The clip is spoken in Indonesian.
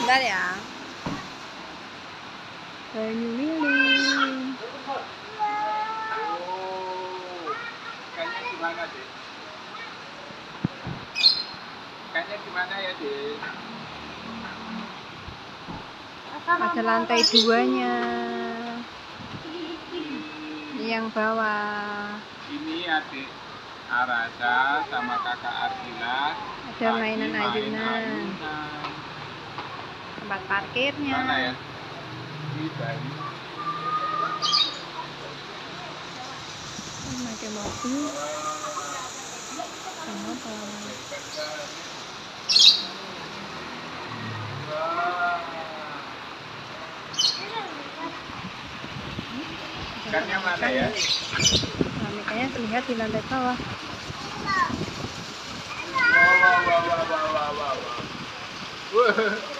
Bentar ya. Banyu lilin. Oh, ikannya gimana deh? Ikannya gimana ya? Ada lantai duanya. Ini yang bawah. Ini adik Arasa sama kakak Ardila. Ada mainan main ayunan. ayunan. Tempat parkirnya. Mana ya? Di Bali. Ini Ada mobil. Sama. Ikannya mana ya? Nah, ikannya terlihat di lantai bawah. Wow, wow, wow, wow, wow, wow, wow.